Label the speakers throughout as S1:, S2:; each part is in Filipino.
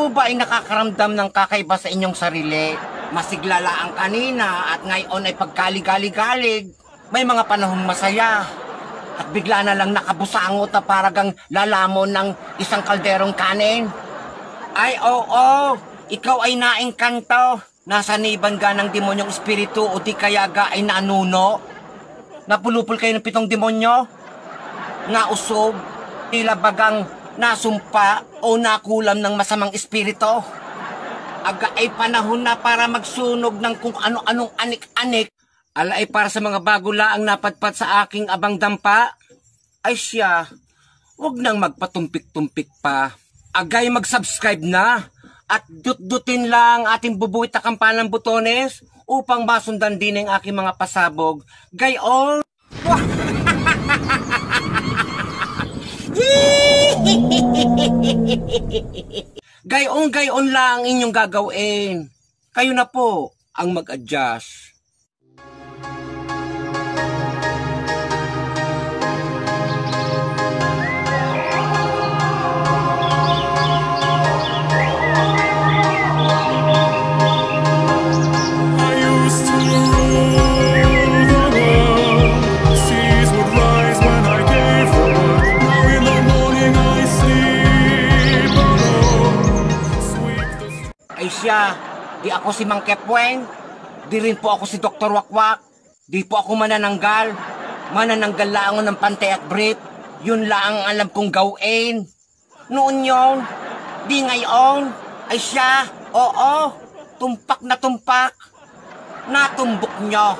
S1: Po ba ay nakakaramdam ng kakaiba sa inyong sarili? Masiglala ang kanina at ngayon ay pagkalig-galig-galig. May mga panahong masaya. At bigla na lang nakabusangot na paragang lalamon ng isang kalderong kanin. Ay, oo, ikaw ay naengkanto. Nasa niban ga ng demonyong espiritu o di kaya ga ay nanuno. Napulupol kayo ng pitong demonyo? Nga usog, tila bagang nasumpa o nakulam ng masamang espiritu. Aga ay panahon na para magsunog ng kung ano-anong anik-anik. Ala ay para sa mga bago laang napadpad sa aking abang dampa. Ay siya, huwag nang magpatumpik-tumpik pa. Agay mag-subscribe na at dut-dutin lang ating bubuwit na kampanang butones upang masundan din ang aking mga pasabog. Gayon! Gayon-gayon lang inyong gagawin. Kayo na po ang mag-adjust. Siya, di ako si Mang Kepweng, di rin po ako si Dr. Wakwak, di po ako manananggal, manananggal ako ng pantay at brief, yun lang ang alam kong gawin. Noon yon, di ngayon, ay siya, oo, tumpak na tumpak, natumbok nyo.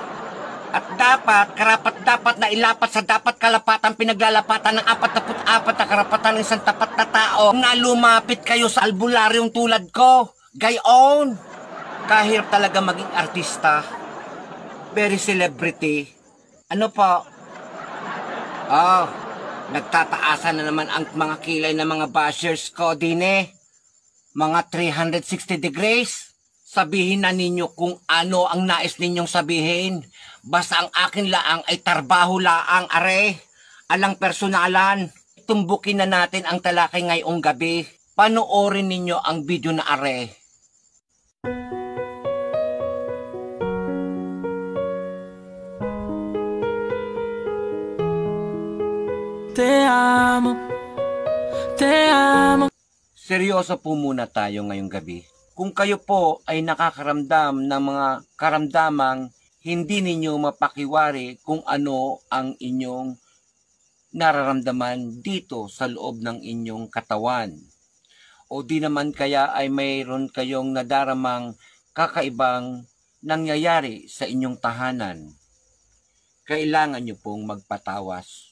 S1: At dapat, karapat dapat na ilapat sa dapat kalapatan pinaglalapatan ng 44 na karapatan ng isang tapat na tao na lumapit kayo sa albularyong tulad ko. Gayon! Kahirap talaga maging artista. Very celebrity. Ano po? Oh, nagtataasan na naman ang mga kilay ng mga bashers ko din eh. Mga 360 degrees. Sabihin na ninyo kung ano ang nais ninyong sabihin. Basta ang akin laang ay tarbaho laang are. Alang personalan. Tumbukin na natin ang talakay ngayong gabi. Panoorin ninyo ang video na are.
S2: Te amo, te amo.
S1: Seryoso po muna tayo ngayong gabi. Kung kayo po ay nakakaramdam ng mga karamdamang hindi ninyo mapakiwari kung ano ang inyong nararamdaman dito sa loob ng inyong katawan. O di naman kaya ay mayroon kayong nadaramang kakaibang nangyayari sa inyong tahanan. Kailangan nyo pong magpatawas.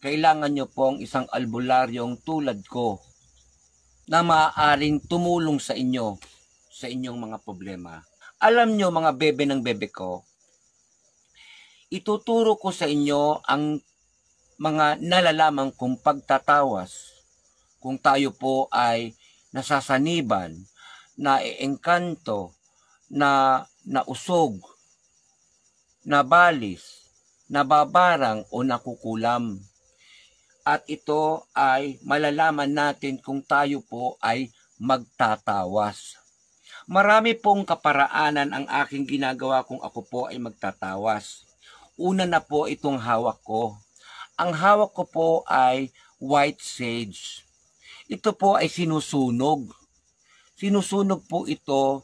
S1: Kailangan nyo pong isang albularyong tulad ko na maaaring tumulong sa inyo sa inyong mga problema. Alam nyo mga bebe ng bebe ko, ituturo ko sa inyo ang mga nalalaman kong pagtatawas kung tayo po ay nasasaniban, na eengkanto, na nausog, nabalis, nababarang o nakukulam at ito ay malalaman natin kung tayo po ay magtatawas. Marami pong kaparaanan ang aking ginagawa kung ako po ay magtatawas. Una na po itong hawak ko. Ang hawak ko po ay white sage. Ito po ay sinusunog. Sinusunog po ito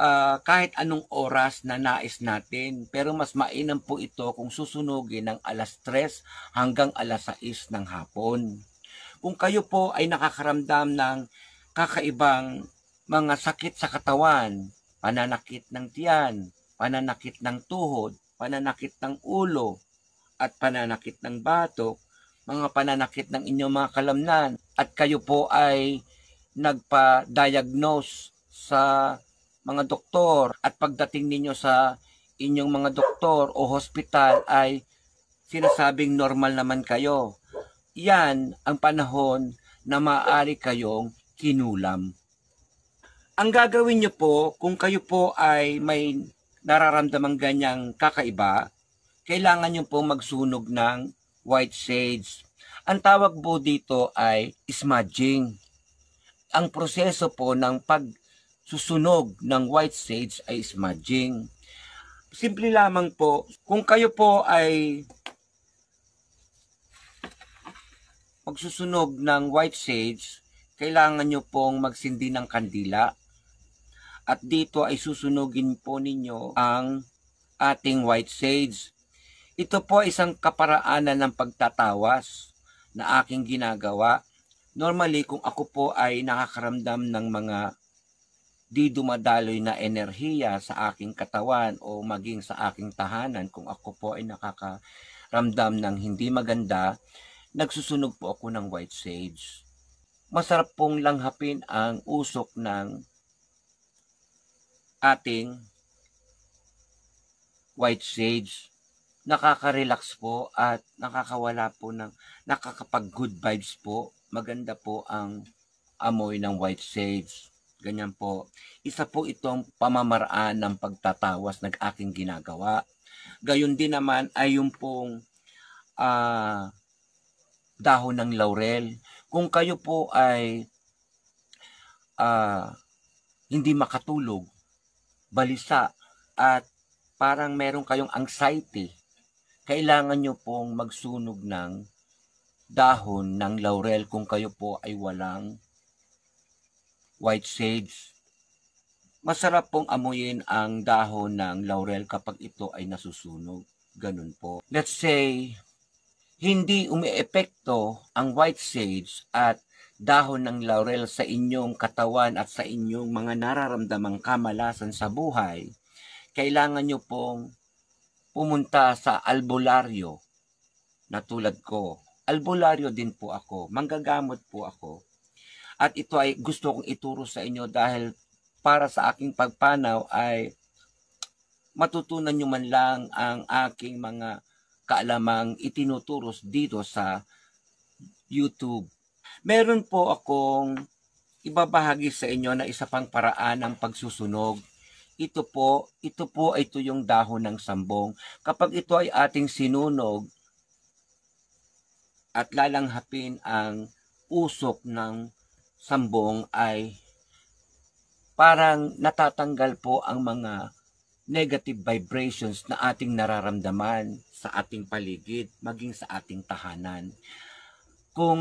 S1: ah, kahit anong oras na nais natin. Pero mas mainam po ito kung susunugin ng alas 3 hanggang alas 6 ng hapon. Kung kayo po ay nakakaramdam ng kakaibang mga sakit sa katawan, pananakit ng tiyan, pananakit ng tuhod, pananakit ng ulo, at pananakit ng batok, mga pananakit ng inyong mga kalamnan, at kayo po ay nagpa-diagnose sa mga doktor at pagdating ninyo sa inyong mga doktor o hospital ay sinasabing normal naman kayo. Yan ang panahon na maaari kayong kinulam. Ang gagawin nyo po, kung kayo po ay may nararamdamang ganyang kakaiba, kailangan nyo po magsunog ng white sage. Ang tawag po dito ay smudging. ang proseso po ng pagsusunog ng white sage ay smudging. Simple lamang po, kung kayo po ay magsusunog ng white sage, kailangan nyo pong magsindi ng kandila. At dito ay susunugin po ninyo ang ating white sage. Ito po isang kaparaanan ng pagtatawas na aking ginagawa. Normally, kung ako po ay nakakaramdam ng mga di dumadaloy na enerhiya sa aking katawan o maging sa aking tahanan, kung ako po ay nakakaramdam ng hindi maganda, nagsusunog po ako ng white sage. Masarap pong langhapin ang usok ng ating white sage. Nakaka-relax po at nakakawala po ng nakakapag-good vibes po. Maganda po ang amoy ng white sage. Ganyan po. Isa po itong pamamaraan ng pagtatawas ng aking ginagawa. Gayon din naman ay yung pong ah, dahon ng laurel. Kung kayo po ay ah, hindi makatulog, balisa, at parang meron kayong anxiety, kailangan nyo pong magsunog ng dahon ng laurel kung kayo po ay walang white sage. Masarap pong amuyin ang dahon ng laurel kapag ito ay nasusunog. Ganun po. Let's say, hindi umiepekto ang white sage at dahon ng laurel sa inyong katawan at sa inyong mga nararamdamang kamalasan sa buhay, kailangan nyo pong pumunta sa albularyo na tulad ko. Albularyo din po ako. Manggagamot po ako. At ito ay gusto kong ituro sa inyo dahil para sa aking pagpanaw ay matutunan nyo man lang ang aking mga kaalamang itinuturos dito sa YouTube. Meron po akong ibabahagi sa inyo na isa pang paraan ng pagsusunog. Ito po, ito po ito yung dahon ng sambong. Kapag ito ay ating sinunog at lalanghapin ang usok ng sambong ay parang natatanggal po ang mga negative vibrations na ating nararamdaman sa ating paligid, maging sa ating tahanan. Kung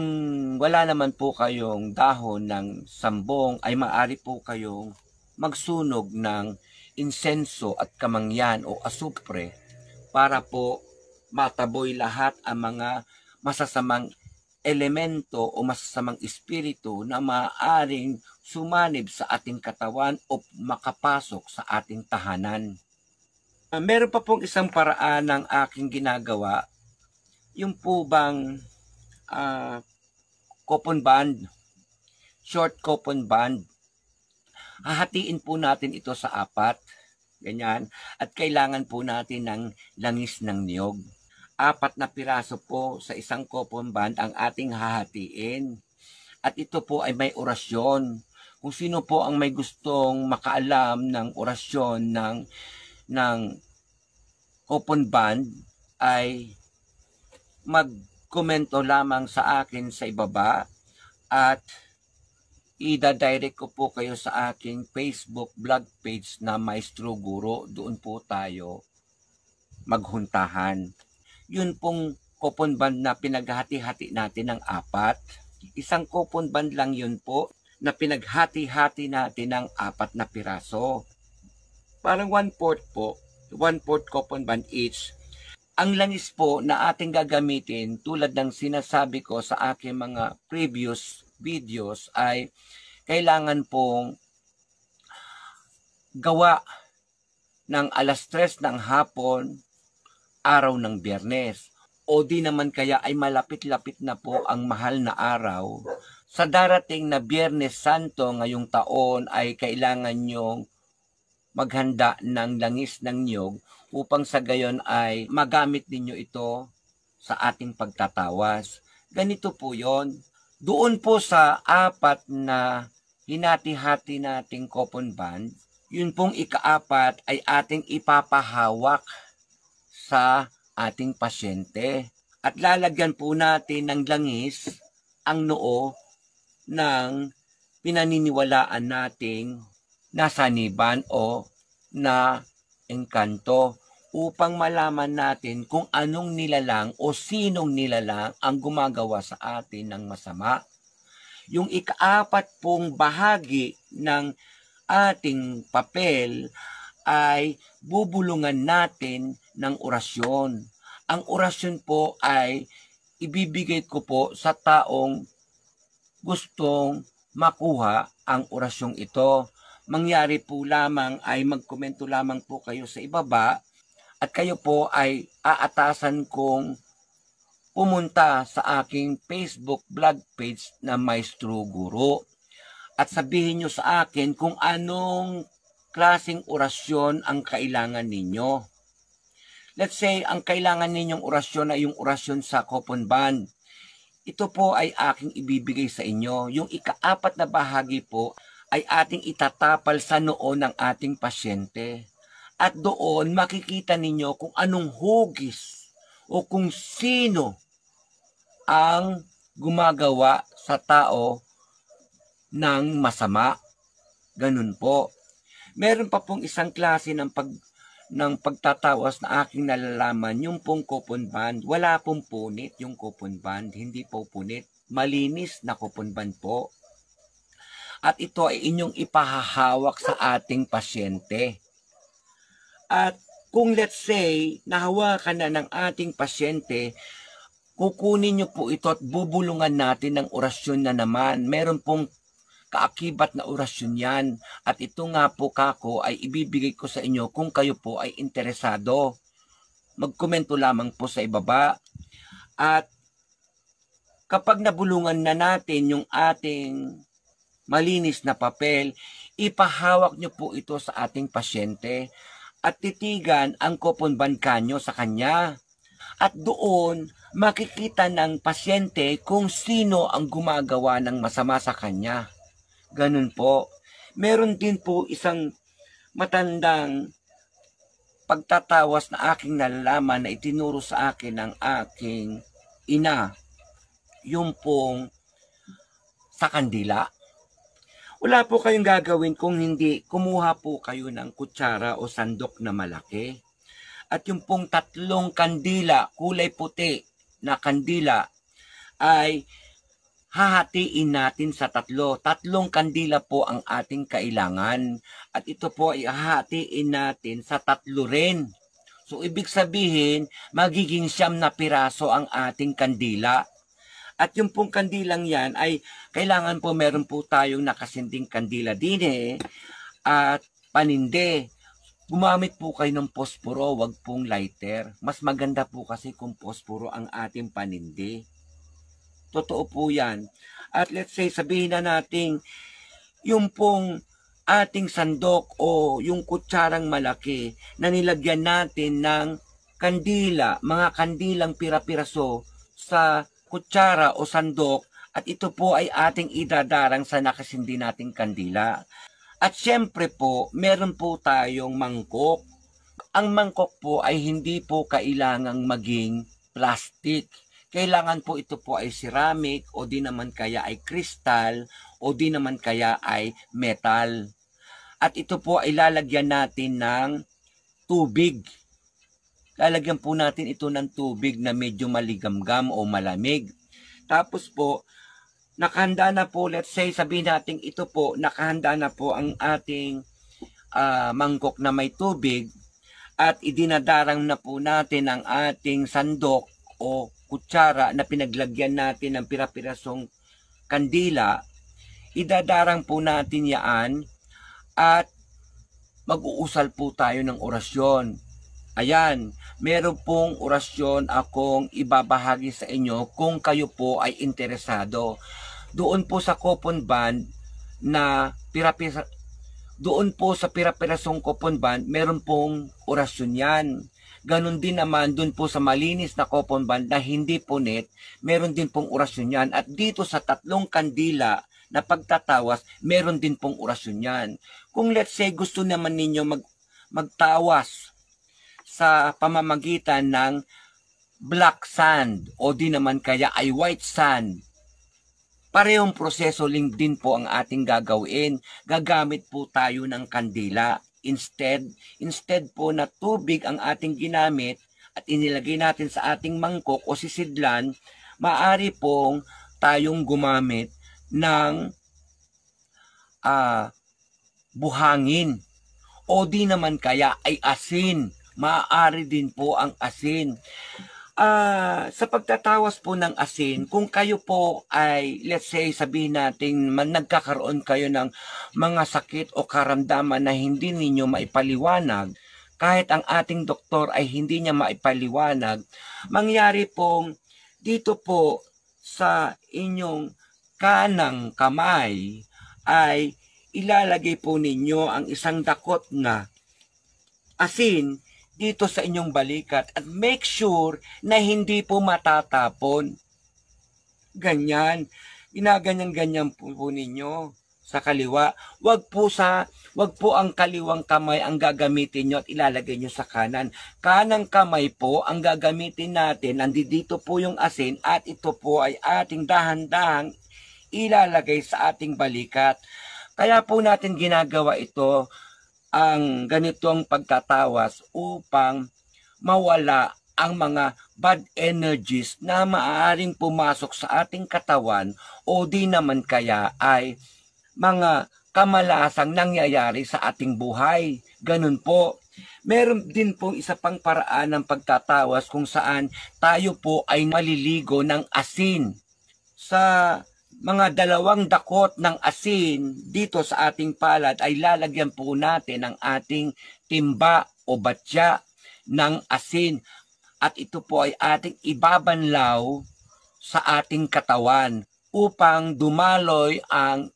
S1: wala naman po kayong dahon ng sambong, ay maaari po kayong magsunog ng insenso at kamangyan o asupre para po mataboy lahat ang mga masasamang elemento o masasamang espiritu na maaaring sumanib sa ating katawan o makapasok sa ating tahanan. Uh, meron pa pong isang paraan ng aking ginagawa, yung po bang uh, coupon band, short coupon band. Hahatiin po natin ito sa apat, ganyan, at kailangan po natin ng langis ng niyog apat na piraso po sa isang coupon band ang ating hahatiin. At ito po ay may orasyon. Kung sino po ang may gustong makaalam ng orasyon ng ng coupon band ay magkomento lamang sa akin sa ibaba at ida-direct ko po kayo sa aking Facebook blog page na Maestro Guro. Doon po tayo maghuntahan yun pong coupon band na pinaghati-hati natin ng apat. Isang coupon band lang yun po na pinaghati-hati natin ng apat na piraso. Parang one-fourth po, one-fourth coupon band each. Ang langis po na ating gagamitin tulad ng sinasabi ko sa aking mga previous videos ay kailangan pong gawa ng alas 3 ng hapon araw ng biyernes. O di naman kaya ay malapit-lapit na po ang mahal na araw. Sa darating na biyernes santo ngayong taon ay kailangan nyong maghanda ng langis ng niyog upang sa gayon ay magamit ninyo ito sa ating pagtatawas. Ganito po yon. Doon po sa apat na hinati-hati nating coupon band, yun pong ikaapat ay ating ipapahawak sa ating pasyente. At lalagyan po natin ng langis ang noo ng pinaniniwalaan nating nasaniban o na engkanto upang malaman natin kung anong nilalang o sinong nilalang ang gumagawa sa atin ng masama. Yung ikaapat pong bahagi ng ating papel ay bubulungan natin ng orasyon. Ang orasyon po ay ibibigay ko po sa taong gustong makuha ang orasyong ito. Mangyari po lamang ay magkomento lamang po kayo sa ibaba at kayo po ay aatasan kong pumunta sa aking Facebook blog page na Maestro Guro at sabihin nyo sa akin kung anong klasing orasyon ang kailangan ninyo. Let's say, ang kailangan ninyong orasyon ay yung orasyon sa Coupon Band. Ito po ay aking ibibigay sa inyo. Yung ikaapat na bahagi po ay ating itatapal sa noo ng ating pasyente. At doon makikita ninyo kung anong hugis o kung sino ang gumagawa sa tao ng masama. Ganun po. Meron pa pong isang klase ng pag ng pagtatawas na aking nalalaman, yung pong coupon band, wala pong punit yung coupon band, hindi po punit. Malinis na coupon band po. At ito ay inyong ipahahawak sa ating pasyente. At kung let's say, nahawakan na ng ating pasyente, kukunin nyo po ito at bubulungan natin ng orasyon na naman. Meron pong kaakibat na orasyon yan. At ito nga po kako ay ibibigay ko sa inyo kung kayo po ay interesado. Magkomento lamang po sa ibaba. At kapag nabulungan na natin yung ating malinis na papel, ipahawak nyo po ito sa ating pasyente at titigan ang coupon bankanyo sa kanya. At doon, makikita ng pasyente kung sino ang gumagawa ng masama sa kanya. Ganun po. Meron din po isang matandang pagtatawas na aking nalalaman na itinuro sa akin ng aking ina. Yung pong sa kandila. Wala po kayong gagawin kung hindi kumuha po kayo ng kutsara o sandok na malaki. At yung pong tatlong kandila, kulay puti na kandila, ay hahatiin natin sa tatlo. Tatlong kandila po ang ating kailangan. At ito po ay hahatiin natin sa tatlo rin. So, ibig sabihin, magiging siyam na piraso ang ating kandila. At yung pong kandilang yan ay kailangan po meron po tayong nakasinding kandila din eh. At paninde. Gumamit po kayo ng posporo, wag pong lighter. Mas maganda po kasi kung posporo ang ating paninde. Totoo po yan. At let's say, sabihin na natin, yung pong ating sandok o yung kutsarang malaki na nilagyan natin ng kandila, mga kandilang pira-piraso sa kutsara o sandok at ito po ay ating idadarang sa nakasindi nating kandila. At syempre po, meron po tayong mangkok. Ang mangkok po ay hindi po kailangang maging plastic. Kailangan po ito po ay ceramic o di naman kaya ay kristal o di naman kaya ay metal. At ito po ay lalagyan natin ng tubig. Lalagyan po natin ito ng tubig na medyo maligamgam o malamig. Tapos po, nakahanda na po, let's say, sabihin natin ito po, nakahanda na po ang ating uh, mangkok na may tubig at idinadarang na po natin ang ating sandok o kutsara na pinaglagyan natin ng pirapirasong kandila, idadarang po natin yaan at mag-uusal po tayo ng orasyon. Ayan, meron pong orasyon akong ibabahagi sa inyo kung kayo po ay interesado. Doon po sa coupon band na pirapira doon po sa pirapirasong coupon band, meron pong orasyon yan. Ganon din naman doon po sa malinis na coupon band na hindi punit, meron din pong orasyon yan. At dito sa tatlong kandila na pagtatawas, meron din pong orasyon yan. Kung let's say gusto naman ninyo mag, magtawas sa pamamagitan ng black sand o di naman kaya ay white sand. parehong proseso lang din po ang ating gagawin. Gagamit po tayo ng kandila. Instead, instead po na tubig ang ating ginamit at inilagay natin sa ating mangkok o sisidlan, maari pong tayong gumamit ng ah, buhangin o di naman kaya ay asin. Maaari din po ang asin. Ah, sa pagtatawas po ng asin, kung kayo po ay, let's say, sabihin natin, man, nagkakaroon kayo ng mga sakit o karamdaman na hindi ninyo maipaliwanag, kahit ang ating doktor ay hindi niya maipaliwanag, mangyari pong dito po sa inyong kanang kamay ay ilalagay po ninyo ang isang dakot na asin dito sa inyong balikat at make sure na hindi po matatapon. Ganyan. Ginaganyan-ganyan po, po ninyo sa kaliwa. Wag po sa wag po ang kaliwang kamay ang gagamitin nyo at ilalagay nyo sa kanan. Kanang kamay po ang gagamitin natin. Nandito po yung asin at ito po ay ating dahan-dahang ilalagay sa ating balikat. Kaya po natin ginagawa ito ang ganitong pagtatawas upang mawala ang mga bad energies na maaaring pumasok sa ating katawan o di naman kaya ay mga kamalasang nangyayari sa ating buhay. Ganun po. Meron din po isa pang paraan ng pagtatawas kung saan tayo po ay maliligo ng asin. Sa mga dalawang dakot ng asin dito sa ating palad ay lalagyan po natin ang ating timba o batya ng asin. At ito po ay ating ibabanlaw sa ating katawan upang dumaloy ang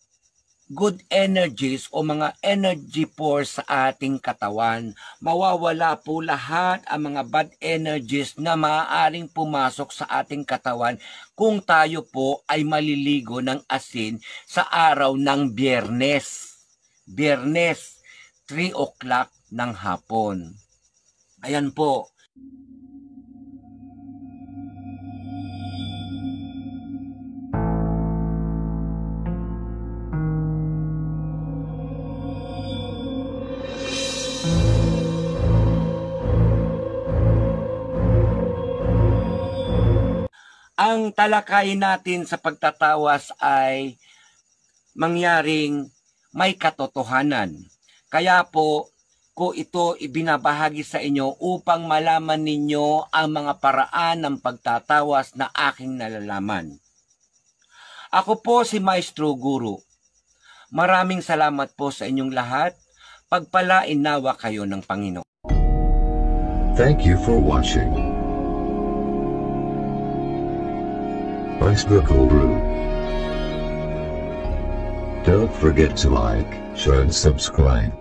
S1: good energies o mga energy pores sa ating katawan. Mawawala po lahat ang mga bad energies na maaaring pumasok sa ating katawan kung tayo po ay maliligo ng asin sa araw ng biyernes. Biyernes, 3 o'clock ng hapon. Ayan po. Ang talakayin natin sa pagtatawas ay mangyaring may katotohanan. Kaya po, ko ito ibinabahagi sa inyo upang malaman ninyo ang mga paraan ng pagtatawas na aking nalalaman. Ako po si Maestro Guru. Maraming salamat po sa inyong lahat. Pagpalain nawa kayo ng Panginoon.
S3: Thank you for watching. Maestro Guru. Don't forget to like, share and subscribe.